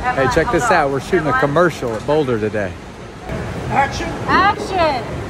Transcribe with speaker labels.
Speaker 1: Hey, check this out. We're shooting a commercial at Boulder today.
Speaker 2: Action!
Speaker 3: Action!